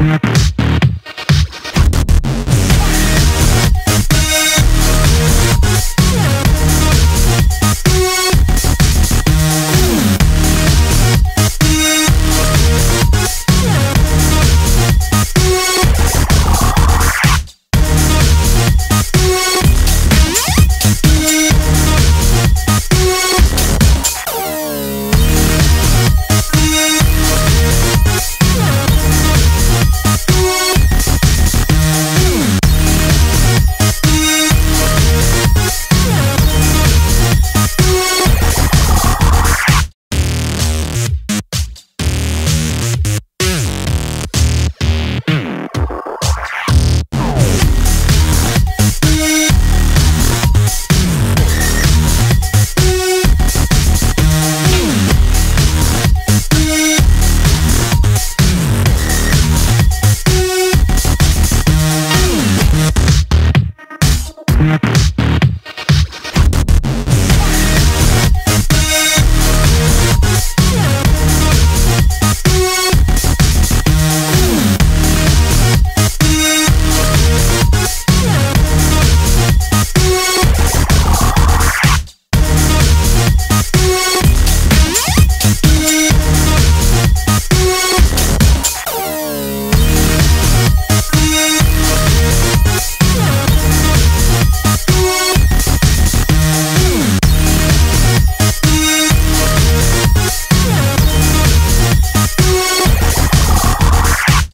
Yeah.